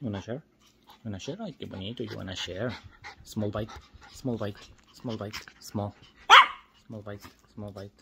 wanna share? wanna share? Ay, qué bonito. You wanna share? Small bite, small bite, small bite, small. Small bite, small bite.